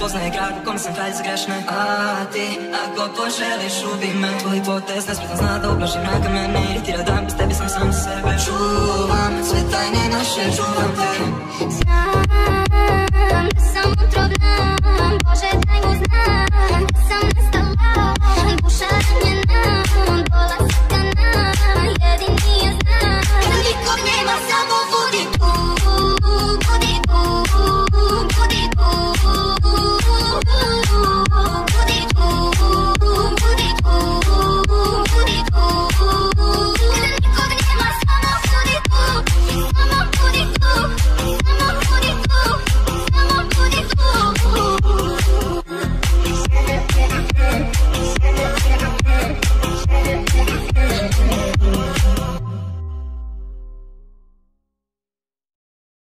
poznaje grad u kom sam kralj za grešne. A ti, ako poželiš, ubi me. Tvoji potez nesmetno zna da ublaži mraga mene Iritira dan, bez tebi sam sam sebe. Čuvam sve tajne naše, čuvam te.